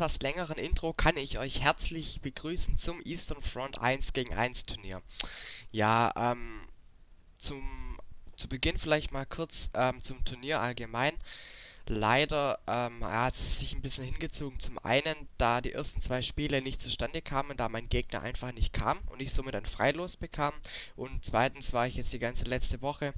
Etwas längeren Intro kann ich euch herzlich begrüßen zum Eastern Front 1 gegen 1 Turnier. Ja, ähm, zum, zu Beginn vielleicht mal kurz ähm, zum Turnier allgemein. Leider ähm, hat es sich ein bisschen hingezogen. Zum einen, da die ersten zwei Spiele nicht zustande kamen, da mein Gegner einfach nicht kam und ich somit ein Freilos bekam. Und zweitens war ich jetzt die ganze letzte Woche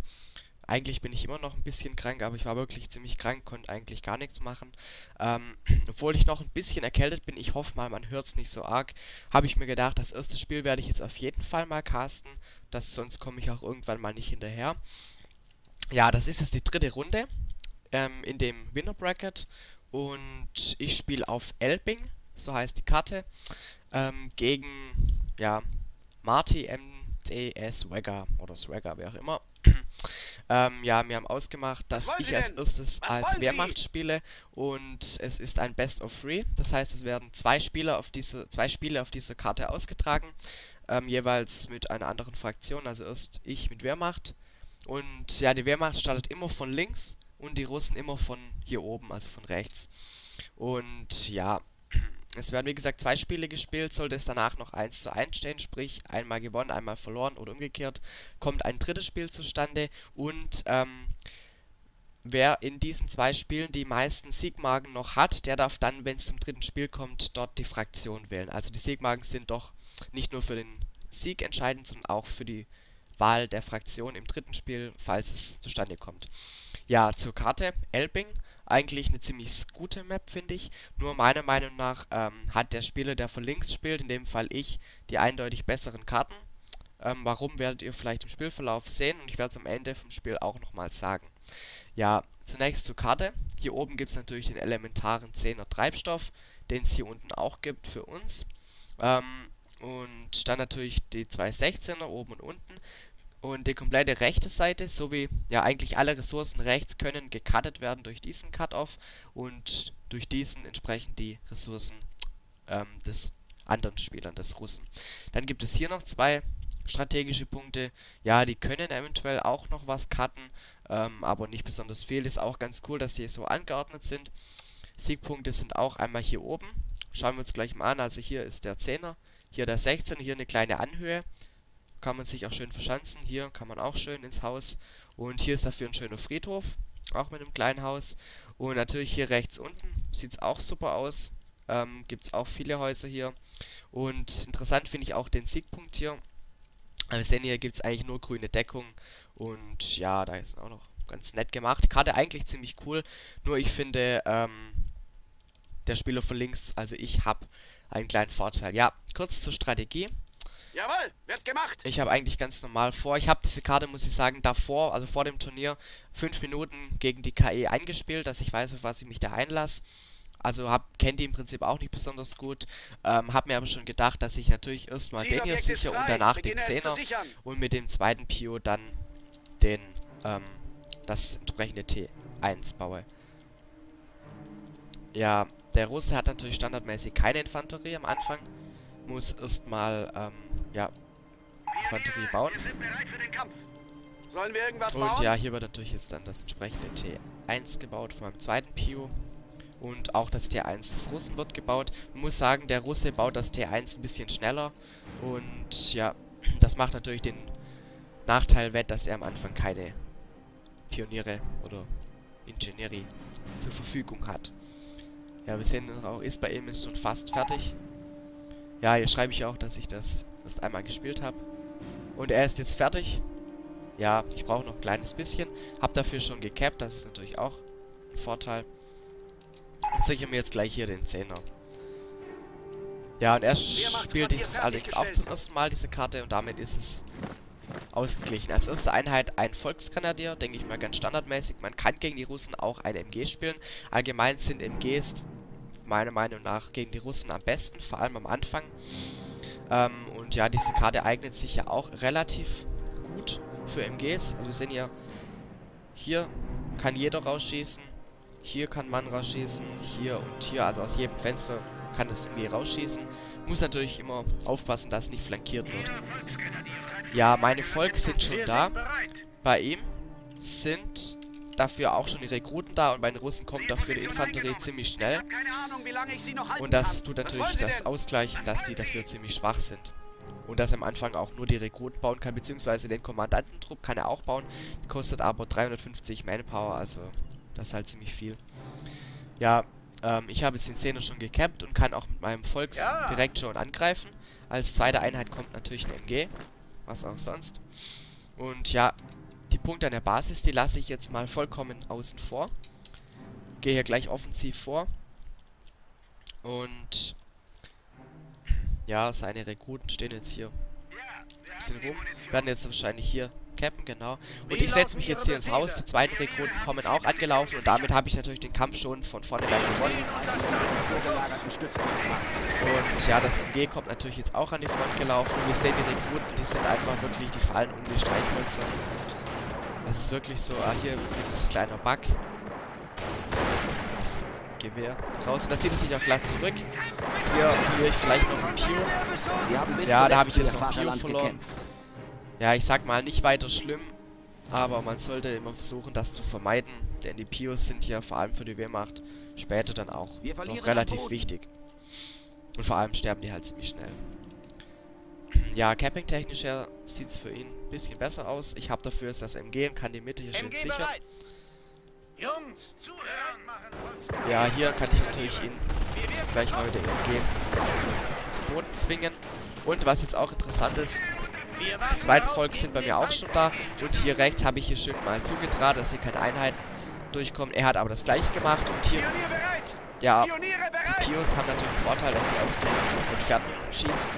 eigentlich bin ich immer noch ein bisschen krank, aber ich war wirklich ziemlich krank, konnte eigentlich gar nichts machen. Ähm, obwohl ich noch ein bisschen erkältet bin, ich hoffe mal, man hört es nicht so arg, habe ich mir gedacht, das erste Spiel werde ich jetzt auf jeden Fall mal casten, das, sonst komme ich auch irgendwann mal nicht hinterher. Ja, das ist jetzt die dritte Runde ähm, in dem Winner Bracket und ich spiele auf Elbing, so heißt die Karte, ähm, gegen, ja, Marty MCS Swagger oder Swagger, wer auch immer. Ähm, ja, wir haben ausgemacht, dass ich als erstes Was als Wehrmacht Sie? spiele und es ist ein Best of Three. Das heißt, es werden zwei Spieler auf diese zwei Spiele auf dieser Karte ausgetragen, ähm, jeweils mit einer anderen Fraktion. Also erst ich mit Wehrmacht und ja, die Wehrmacht startet immer von links und die Russen immer von hier oben, also von rechts. Und ja, es werden wie gesagt zwei Spiele gespielt, sollte es danach noch 1 zu 1 stehen, sprich einmal gewonnen, einmal verloren oder umgekehrt, kommt ein drittes Spiel zustande und ähm, wer in diesen zwei Spielen die meisten Siegmarken noch hat, der darf dann, wenn es zum dritten Spiel kommt, dort die Fraktion wählen. Also die Siegmarken sind doch nicht nur für den Sieg entscheidend, sondern auch für die Wahl der Fraktion im dritten Spiel, falls es zustande kommt. Ja, zur Karte Elbing eigentlich eine ziemlich gute Map, finde ich. Nur meiner Meinung nach ähm, hat der Spieler, der von links spielt, in dem Fall ich, die eindeutig besseren Karten. Ähm, warum werdet ihr vielleicht im Spielverlauf sehen und ich werde es am Ende vom Spiel auch nochmal sagen. Ja, zunächst zur Karte. Hier oben gibt es natürlich den elementaren 10er Treibstoff, den es hier unten auch gibt für uns. Ähm, und dann natürlich die zwei 16er oben und unten. Und die komplette rechte Seite sowie ja eigentlich alle Ressourcen rechts können gecuttet werden durch diesen Cut-Off und durch diesen entsprechend die Ressourcen ähm, des anderen Spielern, des Russen. Dann gibt es hier noch zwei strategische Punkte. Ja, die können eventuell auch noch was cutten, ähm, aber nicht besonders viel. Ist auch ganz cool, dass sie so angeordnet sind. Siegpunkte sind auch einmal hier oben. Schauen wir uns gleich mal an. Also hier ist der 10er, hier der 16er, hier eine kleine Anhöhe kann man sich auch schön verschanzen. Hier kann man auch schön ins Haus. Und hier ist dafür ein schöner Friedhof, auch mit einem kleinen Haus. Und natürlich hier rechts unten sieht es auch super aus. Ähm, Gibt es auch viele Häuser hier. Und interessant finde ich auch den Siegpunkt hier. Wir sehen hier gibt es eigentlich nur grüne Deckung. Und ja, da ist auch noch ganz nett gemacht. Karte eigentlich ziemlich cool. Nur ich finde, ähm, der Spieler von links, also ich habe einen kleinen Vorteil. Ja, kurz zur Strategie. Jawohl, wird gemacht. Ich habe eigentlich ganz normal vor. Ich habe diese Karte, muss ich sagen, davor, also vor dem Turnier, fünf Minuten gegen die KE eingespielt, dass ich weiß, auf was ich mich da einlasse. Also hab, kennt die im Prinzip auch nicht besonders gut. Ähm, hab mir aber schon gedacht, dass ich natürlich erstmal den hier sicher und danach den Zehner und mit dem zweiten Pio dann den, ähm, das entsprechende T1 baue. Ja, der Russe hat natürlich standardmäßig keine Infanterie am Anfang. Muss erstmal, ähm, ja, Infanterie bauen. Und ja, hier wird natürlich jetzt dann das entsprechende T1 gebaut von meinem zweiten Pio. Und auch das T1 des Russen wird gebaut. Man muss sagen, der Russe baut das T1 ein bisschen schneller. Und ja, das macht natürlich den Nachteil wett, dass er am Anfang keine Pioniere oder Ingenieure zur Verfügung hat. Ja, wir sehen auch, ist bei ihm ist schon fast fertig. Ja, hier schreibe ich auch, dass ich das erst einmal gespielt habe. Und er ist jetzt fertig. Ja, ich brauche noch ein kleines bisschen. Hab dafür schon gecapped, das ist natürlich auch ein Vorteil. Und sichere mir jetzt gleich hier den Zehner. Ja, und er spielt dieses allerdings auch zum ersten Mal, diese Karte, und damit ist es ausgeglichen. Als erste Einheit ein Volksgrenadier, denke ich mal ganz standardmäßig. Man kann gegen die Russen auch eine MG spielen. Allgemein sind MGs meiner Meinung nach gegen die Russen am besten, vor allem am Anfang. Ähm, und ja, diese Karte eignet sich ja auch relativ gut für MGs. Also wir sehen hier, hier kann jeder rausschießen, hier kann man rausschießen, hier und hier, also aus jedem Fenster kann das MG rausschießen. Muss natürlich immer aufpassen, dass nicht flankiert wird. Ja, meine Volks sind schon da. Bei ihm sind dafür auch schon die Rekruten da und bei den Russen kommt dafür die Infanterie ziemlich schnell. Und das tut natürlich das ausgleichen, dass die dafür ziemlich schwach sind. Und dass am Anfang auch nur die Rekruten bauen kann, beziehungsweise den Kommandantentrupp kann er auch bauen. Kostet aber 350 Manpower, also das ist halt ziemlich viel. Ja, ähm, ich habe jetzt den Szene schon gecappt und kann auch mit meinem Volks ja. direkt schon angreifen. Als zweite Einheit kommt natürlich ein MG, was auch sonst. Und ja, die Punkte an der Basis, die lasse ich jetzt mal vollkommen außen vor. Gehe hier gleich offensiv vor. Und ja, seine Rekruten stehen jetzt hier ein bisschen rum. Werden jetzt wahrscheinlich hier cappen, genau. Und ich setze mich jetzt hier ins Haus. Die zweiten Rekruten kommen auch angelaufen und damit habe ich natürlich den Kampf schon von vorne gewonnen. Und ja, das MG kommt natürlich jetzt auch an die Front gelaufen. Wir sehen die Rekruten, die sind einfach wirklich, die fallen um die Streichhölzer. Das ist wirklich so, ah, hier übrigens ein kleiner Bug. Das Gewehr raus. Dann zieht es sich auch glatt zurück. Hier verliere ich vielleicht noch ein Pio. Ja, da habe ich jetzt noch ein Pio verloren. Ja, ich sag mal, nicht weiter schlimm. Aber man sollte immer versuchen, das zu vermeiden. Denn die Pios sind ja vor allem für die Wehrmacht später dann auch noch relativ wichtig. Und vor allem sterben die halt ziemlich schnell. Ja, campingtechnisch her sieht es für ihn ein bisschen besser aus. Ich habe dafür das MG und kann die Mitte hier schön sichern. Ja, hier kann ich natürlich ihn gleich mal mit dem MG zu Boden zwingen. Und was jetzt auch interessant ist, die zweiten Volk sind bei mir auch schon da. Und hier rechts habe ich hier schön mal zugetragen, dass hier keine Einheiten durchkommen. Er hat aber das gleiche gemacht und hier... Ja, die Pios haben natürlich den Vorteil, dass sie auf den Entfernten schießen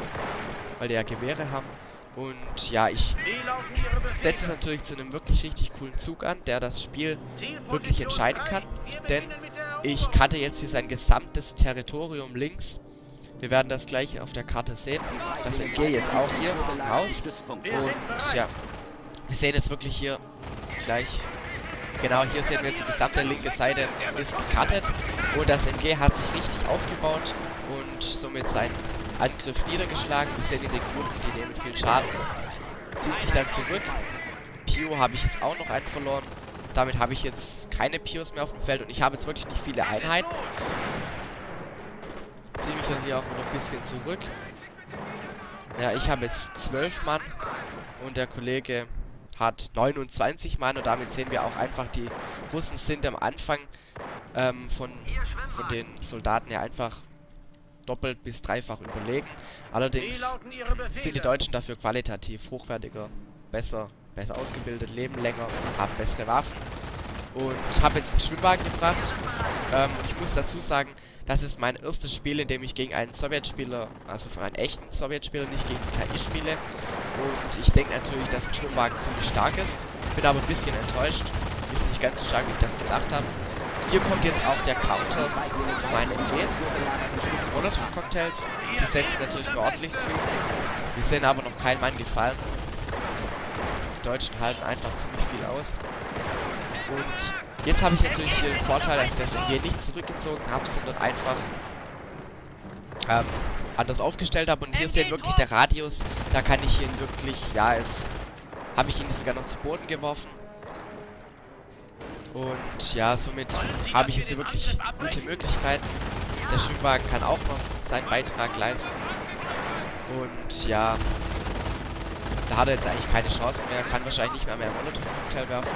weil die ja Gewehre haben. Und ja, ich setze es natürlich zu einem wirklich richtig coolen Zug an, der das Spiel wirklich entscheiden kann. Denn ich kannte jetzt hier sein gesamtes Territorium links. Wir werden das gleich auf der Karte sehen. Das MG jetzt auch hier raus. Und ja, wir sehen jetzt wirklich hier gleich... Genau, hier sehen wir jetzt die gesamte linke Seite ist gekartet. Und das MG hat sich richtig aufgebaut und somit sein Angriff niedergeschlagen. Wir sehen die Rekruten, die nehmen viel Schaden. Zieht sich dann zurück. Pio habe ich jetzt auch noch einen verloren. Damit habe ich jetzt keine Pios mehr auf dem Feld und ich habe jetzt wirklich nicht viele Einheiten. Ziehe mich dann hier auch noch ein bisschen zurück. Ja, ich habe jetzt 12 Mann und der Kollege hat 29 Mann und damit sehen wir auch einfach, die Russen sind am Anfang ähm, von, von den Soldaten ja einfach doppelt bis dreifach überlegen. Allerdings sind die Deutschen dafür qualitativ hochwertiger, besser, besser ausgebildet, leben länger, haben bessere Waffen. Und habe jetzt einen Schwimmwagen gebracht. Ähm, ich muss dazu sagen, das ist mein erstes Spiel, in dem ich gegen einen Sowjetspieler, also für einen echten Sowjetspieler, nicht gegen KI spiele. Und ich denke natürlich, dass ein Schwimmwagen ziemlich stark ist. Bin aber ein bisschen enttäuscht. Ist nicht ganz so stark, wie ich das gedacht habe. Hier kommt jetzt auch der Counter zu meinen MGs. Molotov-Cocktails. Die setzen natürlich ordentlich zu. Wir sehen aber noch keinen Mann gefallen. Die Deutschen halten einfach ziemlich viel aus. Und jetzt habe ich natürlich hier den Vorteil, dass ich das MG nicht zurückgezogen habe, sondern einfach ähm, anders aufgestellt habe. Und hier sehen wirklich der Radius. Da kann ich ihn wirklich, ja, es habe ich ihn sogar noch zu Boden geworfen. Und ja, somit habe ich jetzt hier wirklich gute Möglichkeiten. Der Schwimmwagen kann auch noch seinen Beitrag leisten. Und ja, da hat er jetzt eigentlich keine Chance mehr. Kann wahrscheinlich nicht mehr mehr Molotov-Cocktail werfen.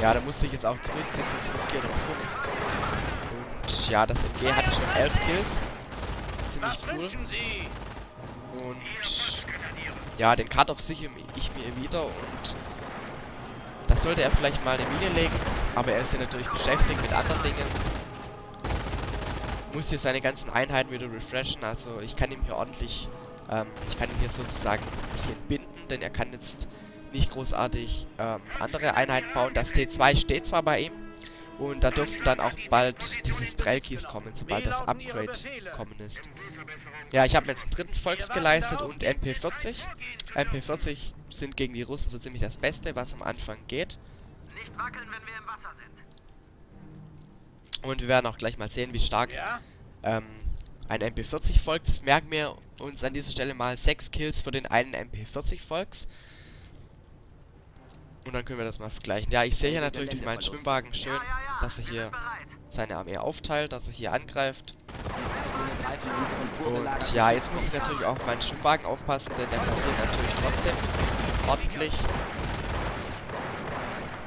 Ja, da musste ich jetzt auch zurückziehen, sonst riskiert er Fuck. Und ja, das MG hatte schon 11 Kills. Ziemlich cool. Und ja, den Cut-Off sichere ich mir wieder und sollte er vielleicht mal eine Mine legen, aber er ist ja natürlich beschäftigt mit anderen Dingen. Muss hier seine ganzen Einheiten wieder refreshen, also ich kann ihm hier ordentlich, ähm, ich kann ihn hier sozusagen ein bisschen binden, denn er kann jetzt nicht großartig ähm, andere Einheiten bauen. Das T2 steht zwar bei ihm, und da dürften dann auch bald diese Strelkis kommen, sobald das Upgrade kommen ist. Ja, ich habe mir jetzt einen dritten Volks geleistet und MP40. MP40 sind gegen die Russen so ziemlich das Beste, was am Anfang geht. Und wir werden auch gleich mal sehen, wie stark ähm, ein MP40-Volks ist. Merken wir uns an dieser Stelle mal 6 Kills für den einen MP40-Volks. Und dann können wir das mal vergleichen. Ja, ich sehe hier natürlich durch meinen Schwimmwagen schön, dass er hier seine Armee aufteilt, dass er hier angreift. Und ja, jetzt muss ich natürlich auch auf meinen Schwimmwagen aufpassen, denn der passiert natürlich trotzdem ordentlich.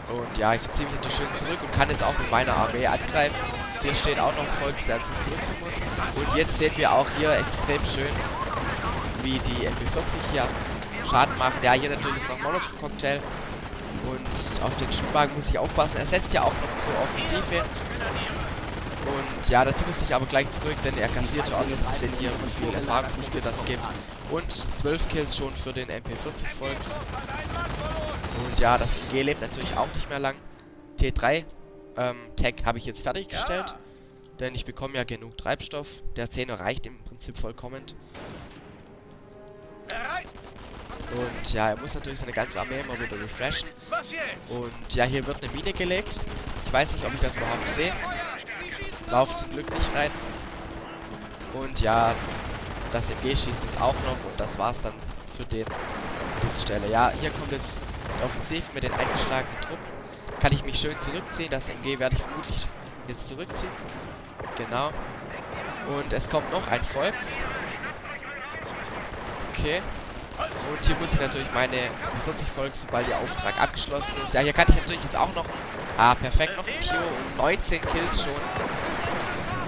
Und ja, ich ziehe mich natürlich schön zurück und kann jetzt auch mit meiner Armee angreifen. Hier steht auch noch ein Volks, der zurückziehen muss. Und jetzt sehen wir auch hier extrem schön, wie die MP40 hier Schaden machen. Ja, hier natürlich ist noch ein Molotov-Cocktail. Und auf den Schubwagen muss ich aufpassen. Er setzt ja auch noch zur Offensive. Und ja, da zieht es sich aber gleich zurück, denn er kassiert auch noch ein bisschen hier, wie viel Erfahrungspunkte das gibt. Und 12 Kills schon für den MP40-Volks. Und ja, das G lebt natürlich auch nicht mehr lang. T3 ähm, Tag habe ich jetzt fertiggestellt. Denn ich bekomme ja genug Treibstoff. Der 10 reicht im Prinzip vollkommen. Und ja, er muss natürlich seine ganze Armee immer wieder refreshen. Und ja, hier wird eine Mine gelegt. Ich weiß nicht, ob ich das überhaupt sehe. Lauf zum Glück nicht rein. Und ja, das MG schießt jetzt auch noch. Und das war's dann für den diese Stelle. Ja, hier kommt jetzt die Offensive mit den eingeschlagenen Truppen. Kann ich mich schön zurückziehen. Das MG werde ich vermutlich jetzt zurückziehen. Genau. Und es kommt noch ein Volks. Okay. Und hier muss ich natürlich meine 40 Volks, sobald der Auftrag abgeschlossen ist. Ja, hier kann ich natürlich jetzt auch noch... Ah, perfekt, noch ein und 19 Kills schon.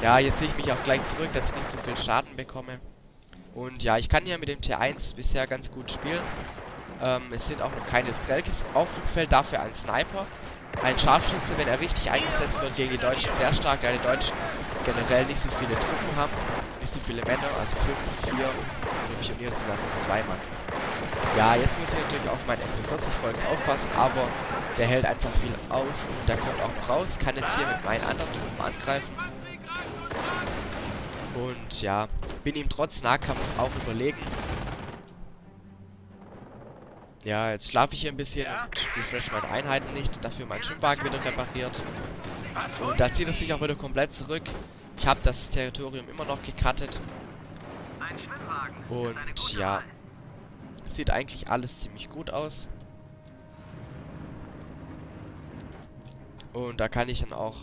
Ja, jetzt sehe ich mich auch gleich zurück, dass ich nicht so viel Schaden bekomme. Und ja, ich kann hier mit dem T1 bisher ganz gut spielen. Ähm, es sind auch noch keine Strelkis auf dem Feld, dafür ein Sniper. Ein Scharfschütze, wenn er richtig eingesetzt wird, gegen die Deutschen sehr stark, da die Deutschen generell nicht so viele Truppen haben, nicht so viele Männer, also 5, 4 und Pioniere sogar nur 2 Mann. Ja, jetzt muss ich natürlich auf meinen MP40-Volks aufpassen, aber der hält einfach viel aus und der kommt auch noch raus, kann jetzt hier mit meinen anderen Truppen angreifen. Und ja, bin ihm trotz Nahkampf auch überlegen. Ja, jetzt schlafe ich hier ein bisschen und refresh meine Einheiten nicht. Dafür mein Schwimmwagen wieder repariert. Und da zieht es sich auch wieder komplett zurück. Ich habe das Territorium immer noch gecuttet. Und ja, sieht eigentlich alles ziemlich gut aus. Und da kann ich dann auch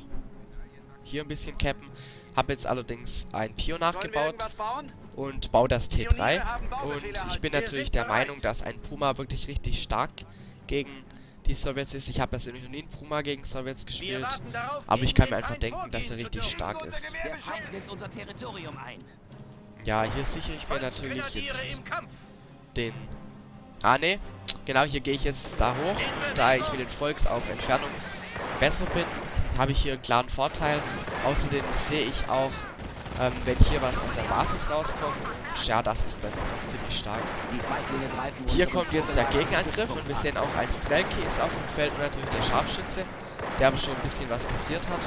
hier ein bisschen cappen. Habe jetzt allerdings ein Pio nachgebaut und baue das T3. Und ich bin natürlich der Meinung, dass ein Puma wirklich richtig stark gegen die Sowjets ist. Ich habe das noch nie in Puma gegen Sowjets gespielt, aber ich kann mir einfach denken, dass er richtig stark ist. Ja, hier sichere ich mir natürlich jetzt den... Ah, ne. Genau, hier gehe ich jetzt da hoch. Da ich mit den Volks auf Entfernung besser bin, habe ich hier einen klaren Vorteil. Außerdem sehe ich auch, ähm, wenn hier was aus der Basis rauskommt. Ja, das ist dann doch ziemlich stark. Hier kommt jetzt der Gegenangriff und wir sehen auch ein Strelke ist auf dem Feld und natürlich der Scharfschütze, der aber schon ein bisschen was kassiert hat.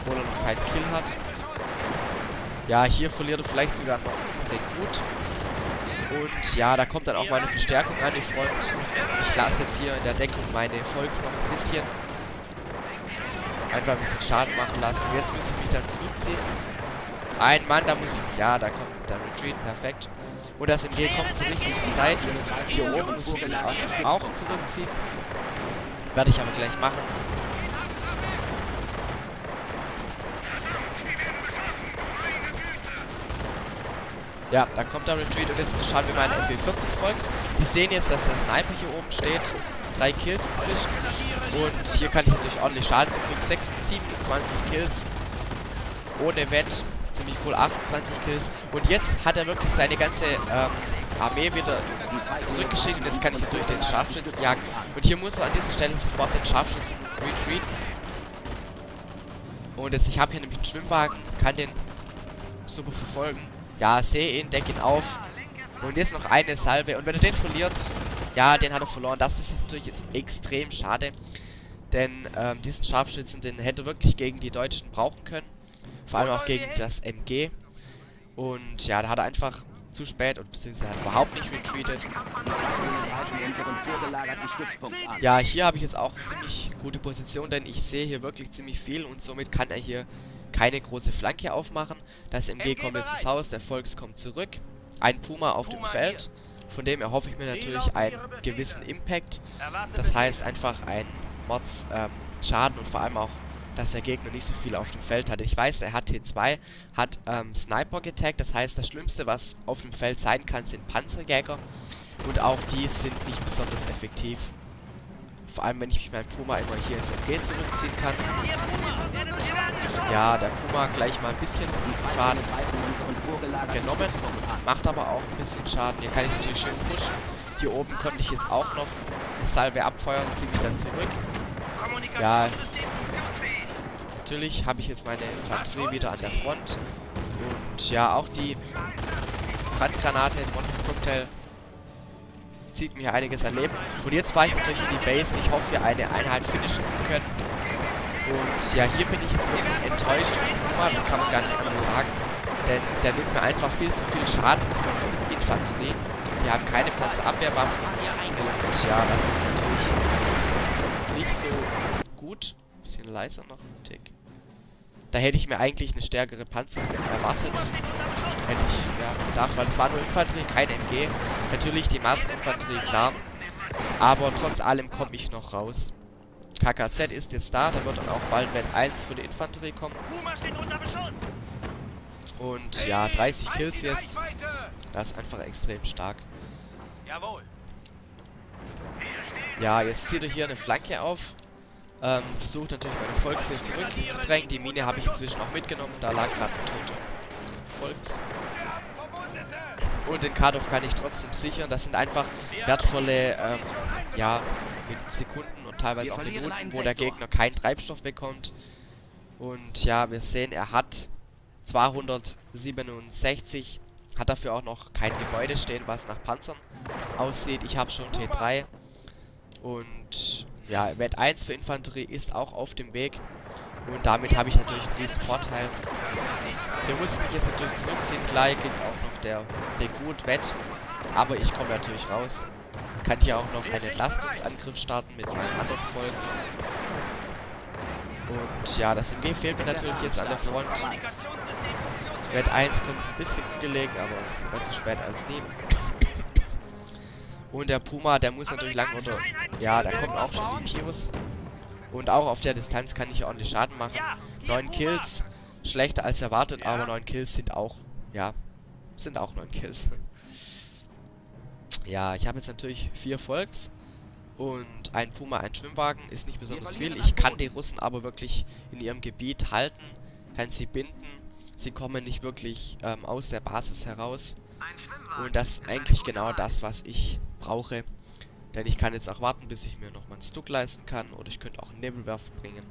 Obwohl er noch keinen Kill hat. Ja, hier verliert er vielleicht sogar noch einen Rekrut. Und ja, da kommt dann auch meine Verstärkung an die Front. Ich lasse jetzt hier in der Deckung meine Volks noch ein bisschen einfach ein bisschen Schaden machen lassen. Jetzt müsste ich mich dann zurückziehen. Ein Mann, da muss ich... Ja, da kommt der Retreat, perfekt. Und das MG kommt zur richtigen Zeit. Hier oben muss ich mich auch zurückziehen. Werde ich aber gleich machen. Ja, da kommt der Retreat und jetzt schauen wir mal eine MB40 Volks. Wir sehen jetzt, dass der Sniper hier oben steht. Drei Kills inzwischen. Und hier kann ich natürlich ordentlich Schaden zufügen. 26, 27 Kills. Ohne Wett. Ziemlich cool. 28 Kills. Und jetzt hat er wirklich seine ganze ähm, Armee wieder zurückgeschickt. Und jetzt kann ich durch den Scharfschützen jagen. Und hier muss er an dieser Stelle sofort den Scharfschützen retreaten. Und jetzt, ich habe hier nämlich einen Schwimmwagen. Kann den super verfolgen. Ja, sehe ihn, deck ihn auf. Und jetzt noch eine Salve. Und wenn er den verliert, ja, den hat er verloren. Das ist natürlich jetzt extrem schade. Denn ähm, diesen Scharfschützen, den hätte er wirklich gegen die Deutschen brauchen können. Vor allem auch gegen das MG. Und ja, da hat er einfach zu spät und beziehungsweise hat überhaupt nicht retreated. Ja, hier habe ich jetzt auch eine ziemlich gute Position, denn ich sehe hier wirklich ziemlich viel und somit kann er hier keine große Flanke aufmachen. Das MG kommt jetzt ins Haus, der Volks kommt zurück. Ein Puma auf dem Feld. Von dem erhoffe ich mir natürlich einen gewissen Impact. Das heißt einfach einen Mods ähm, Schaden und vor allem auch, dass der Gegner nicht so viel auf dem Feld hat. Ich weiß, er hat T2, hat ähm, Sniper getaggt. Das heißt, das Schlimmste, was auf dem Feld sein kann, sind Panzerjäger. Und auch die sind nicht besonders effektiv. Vor allem, wenn ich mich meinen Puma immer hier ins MG zurückziehen kann. Ja, der Puma gleich mal ein bisschen Schaden genommen. Macht aber auch ein bisschen Schaden. Hier kann ich natürlich schön pushen. Hier oben konnte ich jetzt auch noch eine Salve abfeuern, ziehe mich dann zurück. Ja, natürlich habe ich jetzt meine Infanterie wieder an der Front. Und ja, auch die Brandgranate, Molotov-Cocktail zieht mir einiges Leben. Und jetzt fahre ich natürlich in die Base. Ich hoffe, hier eine Einheit finishen zu können. Und ja, hier bin ich jetzt wirklich enttäuscht von Puma. Das kann man gar nicht anders sagen. Denn der nimmt mir einfach viel zu viel Schaden von Infanterie. Die haben keine Panzerabwehrwaffen. Und ja, das ist natürlich nicht so gut. Bisschen leiser noch Tick. Da hätte ich mir eigentlich eine stärkere Panzerung erwartet. Hätte ich ja gedacht, weil es war nur Infanterie, kein MG. Natürlich die Masseninfanterie, klar. Aber trotz allem komme ich noch raus. KKZ ist jetzt da, da wird dann auch bald Welt 1 für die Infanterie kommen. Und ja, 30 Kills jetzt. Das ist einfach extrem stark. Ja, jetzt zieht er hier eine Flanke auf. Ähm, versucht natürlich meine Volks hier zurückzudrängen. Die Mine habe ich inzwischen auch mitgenommen. Da lag gerade ein toter Volks. Und den Kardov kann ich trotzdem sichern. Das sind einfach wertvolle, ähm, ja, Sekunden und teilweise auch Minuten, wo der Gegner keinen Treibstoff bekommt. Und ja, wir sehen, er hat 267, hat dafür auch noch kein Gebäude stehen, was nach Panzern aussieht. Ich habe schon T3 und ja, Wert 1 für Infanterie ist auch auf dem Weg. Und damit habe ich natürlich einen riesen Vorteil. Hier muss ich mich jetzt natürlich zurückziehen. Gleich kriegt auch noch der Rekrut Wett. Aber ich komme natürlich raus. Kann hier auch noch einen Entlastungsangriff starten mit meinem anderen Volks. Und ja, das MG fehlt mir natürlich jetzt an der Front. Wett 1 kommt ein bisschen ungelegen, aber besser spät als nie. Und der Puma, der muss natürlich lang oder... Ja, da kommen auch schon die Pios. Und auch auf der Distanz kann ich ordentlich Schaden machen. 9 Kills, schlechter als erwartet, aber 9 Kills sind auch... Ja, sind auch 9 Kills. ja, ich habe jetzt natürlich 4 Volks. Und ein Puma, ein Schwimmwagen ist nicht besonders viel. Ich kann die Russen aber wirklich in ihrem Gebiet halten, kann sie binden. Sie kommen nicht wirklich ähm, aus der Basis heraus. Und das ist eigentlich genau das, was ich brauche. Denn ich kann jetzt auch warten, bis ich mir nochmal einen Stuck leisten kann. Oder ich könnte auch einen Nebelwerfer bringen.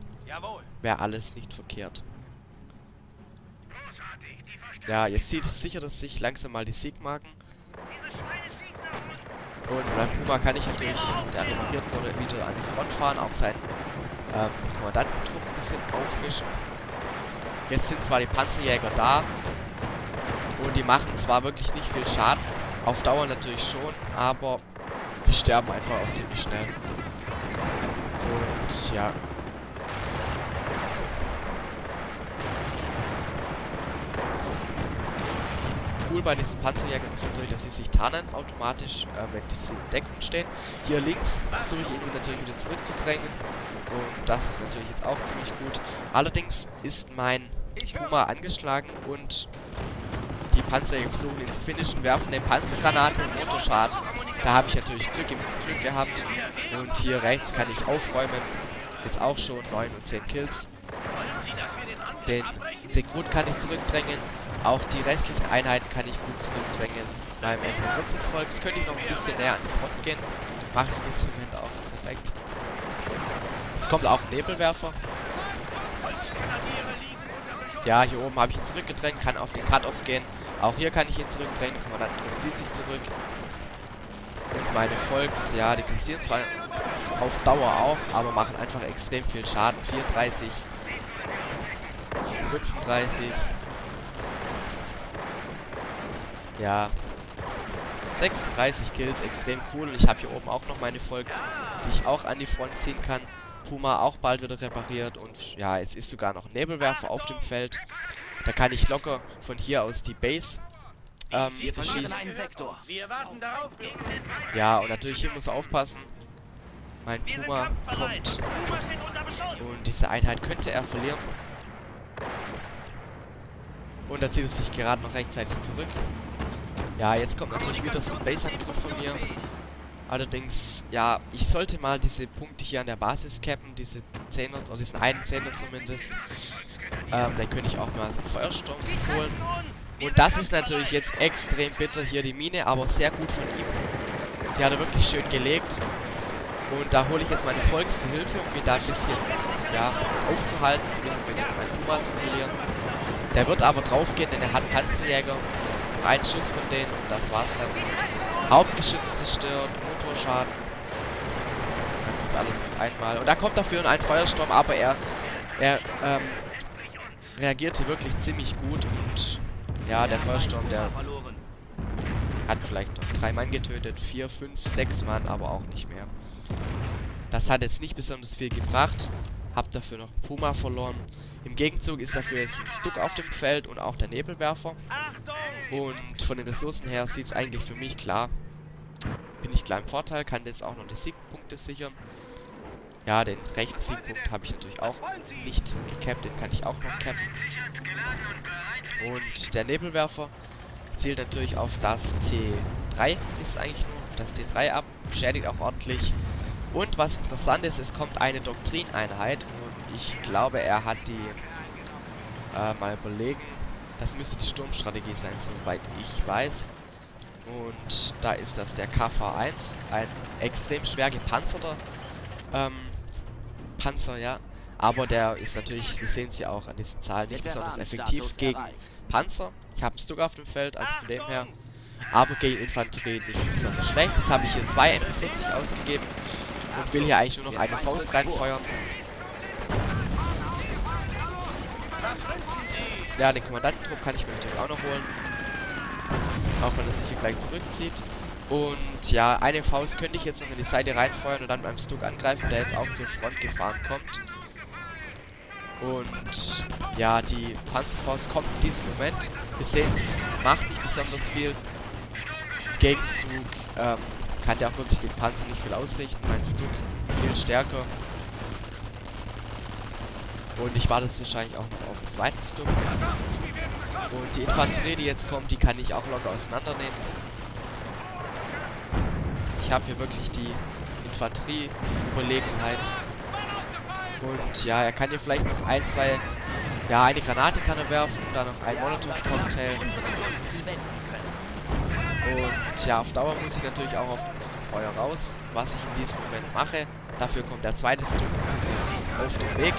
Wäre alles nicht verkehrt. Ja, jetzt sieht es sicher, dass sich langsam mal die Siegmarken. Und beim Puma kann ich natürlich, der repariert wurde, wieder an die Front fahren. Auch seinen ähm, Kommandantentrupp ein bisschen aufmischen. Jetzt sind zwar die Panzerjäger da. Und die machen zwar wirklich nicht viel Schaden. Auf Dauer natürlich schon, aber die sterben einfach auch ziemlich schnell. Und ja. Cool bei diesen Panzerjägern ist natürlich, dass sie sich tarnen automatisch, äh, wenn diese in Deckung stehen. Hier links versuche ich ihn natürlich wieder zurückzudrängen. Und das ist natürlich jetzt auch ziemlich gut. Allerdings ist mein Puma angeschlagen und die Panzerjäger versuchen ihn zu finishen, werfen eine Panzergranate, Motorschaden. Da habe ich natürlich Glück Glück gehabt. Und hier rechts kann ich aufräumen. Jetzt auch schon 9 und 10 Kills. Den Rekrut kann ich zurückdrängen. Auch die restlichen Einheiten kann ich gut zurückdrängen. Beim MP40-Volks könnte ich noch ein bisschen näher an die Front gehen. Mache ich das im Moment auch perfekt. Jetzt kommt auch ein Nebelwerfer. Ja, hier oben habe ich ihn zurückgedrängt, kann auf den Cut-Off gehen. Auch hier kann ich ihn zurückdrängen. Der Kommandant zieht sich zurück. Meine Volks, ja, die kassieren zwar auf Dauer auch, aber machen einfach extrem viel Schaden. 34, 35. Ja. 36 Kills, extrem cool. Und ich habe hier oben auch noch meine Volks, die ich auch an die Front ziehen kann. Puma auch bald wieder repariert. Und ja, jetzt ist sogar noch Nebelwerfer auf dem Feld. Da kann ich locker von hier aus die Base ähm, Wir Sektor. Wir warten darauf. Ja, und natürlich hier muss er aufpassen. Mein Puma kommt Puma steht unter Beschuss. und diese Einheit könnte er verlieren. Und da zieht es sich gerade noch rechtzeitig zurück. Ja, jetzt kommt natürlich wieder so ein Base-Angriff von mir. Allerdings, ja, ich sollte mal diese Punkte hier an der Basis cappen, diese 10er, oder diesen einen 10er zumindest. Ähm, dann könnte ich auch mal einen Feuersturm holen. Und das ist natürlich jetzt extrem bitter hier die Mine, aber sehr gut von ihm. Die hat er wirklich schön gelegt. Und da hole ich jetzt meine Volks zu Hilfe, um ihn da ein bisschen ja, aufzuhalten nicht unbedingt meinen Puma zu verlieren. Der wird aber draufgehen, denn er hat Panzerjäger. Ein Schuss von denen und das war's dann. Hauptgeschütz zerstört, Motorschaden. Dann kommt alles auf einmal. Und da kommt dafür ein Feuersturm, aber er, er ähm, reagierte wirklich ziemlich gut und ja, der Feuersturm, der hat vielleicht noch drei Mann getötet, vier, fünf, sechs Mann, aber auch nicht mehr. Das hat jetzt nicht besonders viel gebracht. Hab dafür noch Puma verloren. Im Gegenzug ist dafür jetzt ein Stuck auf dem Feld und auch der Nebelwerfer. Und von den Ressourcen her sieht es eigentlich für mich klar. Bin ich klar im Vorteil, kann jetzt auch noch die Siegpunkte sichern. Ja, den rechten Siegpunkt habe ich natürlich auch nicht gecapt, den kann ich auch noch cappen. Und der Nebelwerfer zielt natürlich auf das T3, ist eigentlich nur, auf das T3 ab, schädigt auch ordentlich. Und was interessant ist, es kommt eine Doktrineinheit und ich glaube, er hat die, äh, mal überlegen, das müsste die Sturmstrategie sein, soweit ich weiß. Und da ist das der KV-1, ein extrem schwer gepanzerter ähm, Panzer, ja. Aber der ist natürlich, wir sehen es ja auch an diesen Zahlen, nicht besonders effektiv gegen Panzer. Ich habe einen Stuck auf dem Feld, also von dem her. Aber gegen Infanterie nicht besonders schlecht. Jetzt habe ich hier zwei MP40 ausgegeben und will hier eigentlich nur noch eine Faust reinfeuern. Ja, den Kommandantentrupp kann ich mir natürlich auch noch holen. Auch wenn er sich hier gleich zurückzieht. Und ja, eine Faust könnte ich jetzt noch in die Seite reinfeuern und dann beim Stuck angreifen, der jetzt auch zur Front gefahren kommt. Und ja, die Panzerfaust kommt in diesem Moment. Wir sehen es, macht nicht besonders viel. Im Gegenzug ähm, kann der auch wirklich den Panzer nicht viel ausrichten. Mein Stuck viel stärker. Und ich warte jetzt wahrscheinlich auch noch auf den zweiten Stuck. Und die Infanterie, die jetzt kommt, die kann ich auch locker auseinandernehmen. Ich habe hier wirklich die Infanterie-Überlegenheit. Und ja, er kann hier vielleicht noch ein, zwei... Ja, eine Granate kann er werfen, dann noch ein Molotov-Cocktail. Und ja, auf Dauer muss ich natürlich auch auf zum Feuer raus, was ich in diesem Moment mache. Dafür kommt der zweite Stuck, beziehungsweise ist auf dem Weg.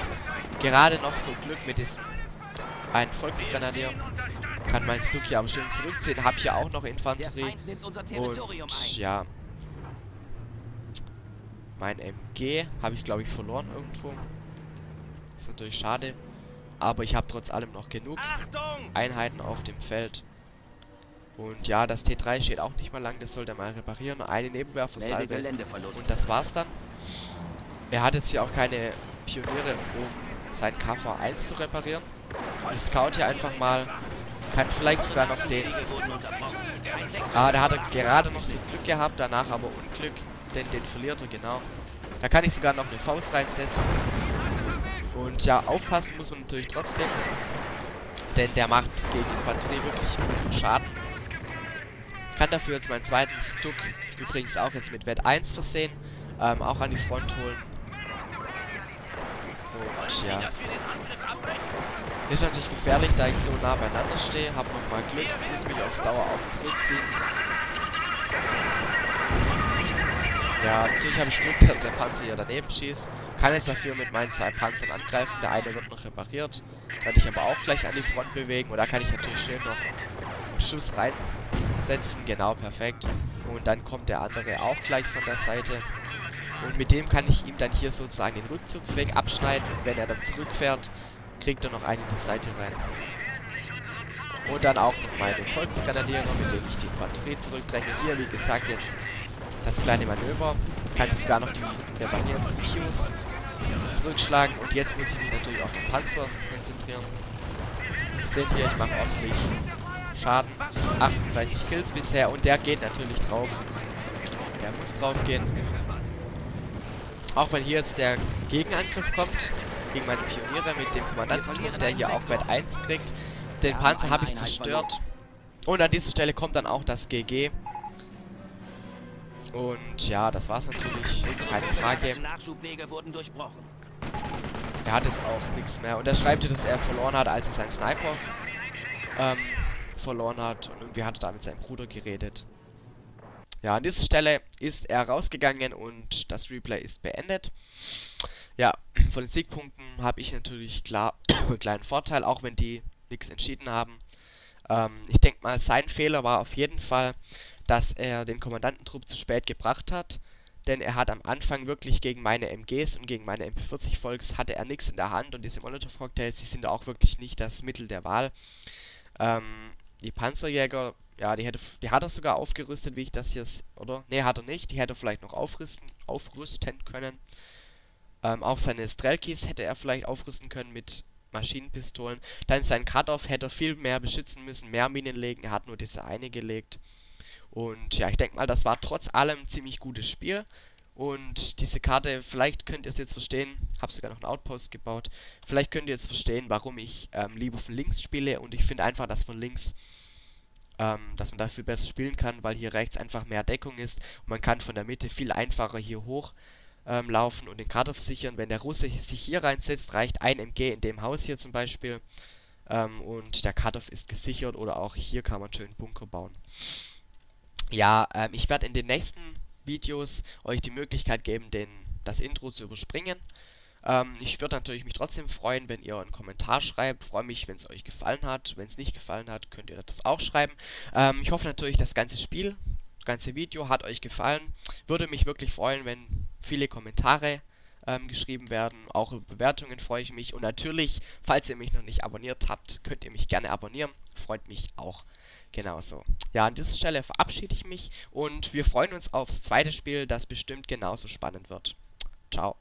Gerade noch so Glück mit diesem ein Volksgrenadier. Kann mein Stuck hier aber schön zurückziehen. Hab hier auch noch Infanterie. Und ja. Mein MG habe ich glaube ich verloren irgendwo. Ist natürlich schade. Aber ich habe trotz allem noch genug Achtung! Einheiten auf dem Feld. Und ja, das T3 steht auch nicht mal lang, das sollte er mal reparieren. Eine Nebenwerfersalve und das war's dann. Er hat jetzt hier auch keine Pioniere, um sein KV-1 zu reparieren. Ich scout hier einfach mal. Kann vielleicht sogar noch den... Ah, da hat er gerade noch so Glück gehabt, danach aber Unglück. Denn den verliert er, genau. Da kann ich sogar noch eine Faust reinsetzen. Und ja, aufpassen muss man natürlich trotzdem. Denn der macht gegen Infanterie wirklich guten Schaden. Kann dafür jetzt meinen zweiten Stuck übrigens auch jetzt mit Wett 1 versehen. Ähm, auch an die Front holen. Und ja. Ist natürlich gefährlich, da ich so nah beieinander stehe. Hab nochmal Glück, muss mich auf Dauer auch zurückziehen. Ja, natürlich habe ich Glück, dass der Panzer hier daneben schießt. Kann jetzt dafür mit meinen zwei Panzern angreifen. Der eine wird noch repariert. Kann ich aber auch gleich an die Front bewegen. Und da kann ich natürlich schön noch einen Schuss reinsetzen. Genau, perfekt. Und dann kommt der andere auch gleich von der Seite. Und mit dem kann ich ihm dann hier sozusagen den Rückzugsweg abschneiden. Und wenn er dann zurückfährt, kriegt er noch einen in die Seite rein. Und dann auch noch meine Volksgrenadiere, mit denen ich die Infanterie zurückdränge. Hier, wie gesagt, jetzt das kleine Manöver. Kann ich sogar noch die reparierenden Pius zurückschlagen. Und jetzt muss ich mich natürlich auf den Panzer konzentrieren. Sehen hier, ich mache ordentlich Schaden. 38 Kills bisher und der geht natürlich drauf. Der muss drauf gehen. Auch wenn hier jetzt der Gegenangriff kommt, gegen meine Pioniere mit dem Kommandanten, der hier auch Wert 1 kriegt. Den Panzer habe ich zerstört. Und an dieser Stelle kommt dann auch das GG. Und ja, das war's natürlich. Keine Frage. Er hat jetzt auch nichts mehr. Und er schreibt, dass er verloren hat, als er seinen Sniper ähm, verloren hat. Und irgendwie hat er da mit seinem Bruder geredet. Ja, an dieser Stelle ist er rausgegangen und das Replay ist beendet. Ja, von den Siegpunkten habe ich natürlich klar einen kleinen Vorteil, auch wenn die nichts entschieden haben. Ähm, ich denke mal, sein Fehler war auf jeden Fall, dass er den Kommandantentrupp zu spät gebracht hat. Denn er hat am Anfang wirklich gegen meine MGs und gegen meine MP40-Volks hatte er nichts in der Hand und diese Molotov-Cocktails, die sind auch wirklich nicht das Mittel der Wahl. Ähm, die Panzerjäger, ja, die, hätte, die hat er sogar aufgerüstet, wie ich das hier, oder? Ne, hat er nicht. Die hätte er vielleicht noch aufrüsten, aufrüsten können. Ähm, auch seine Strelkis hätte er vielleicht aufrüsten können mit Maschinenpistolen. Dann sein Cut-Off hätte er viel mehr beschützen müssen, mehr Minen legen. Er hat nur diese eine gelegt. Und ja, ich denke mal, das war trotz allem ein ziemlich gutes Spiel. Und diese Karte, vielleicht könnt ihr es jetzt verstehen, habe sogar noch einen Outpost gebaut. Vielleicht könnt ihr jetzt verstehen, warum ich ähm, lieber von links spiele. Und ich finde einfach, dass von links, ähm, dass man da viel besser spielen kann, weil hier rechts einfach mehr Deckung ist. Und man kann von der Mitte viel einfacher hier hoch ähm, laufen und den Cut-Off sichern. Wenn der Russe sich hier reinsetzt, reicht ein MG in dem Haus hier zum Beispiel. Ähm, und der Cut-Off ist gesichert oder auch hier kann man schön Bunker bauen. Ja, ähm, ich werde in den nächsten Videos euch die Möglichkeit geben, den, das Intro zu überspringen. Ähm, ich würde natürlich mich trotzdem freuen, wenn ihr einen Kommentar schreibt. Freue mich, wenn es euch gefallen hat. Wenn es nicht gefallen hat, könnt ihr das auch schreiben. Ähm, ich hoffe natürlich, das ganze Spiel, das ganze Video hat euch gefallen. Würde mich wirklich freuen, wenn viele Kommentare ähm, geschrieben werden. Auch über Bewertungen freue ich mich. Und natürlich, falls ihr mich noch nicht abonniert habt, könnt ihr mich gerne abonnieren. Freut mich auch genauso. Ja, an dieser Stelle verabschiede ich mich und wir freuen uns aufs zweite Spiel, das bestimmt genauso spannend wird. Ciao.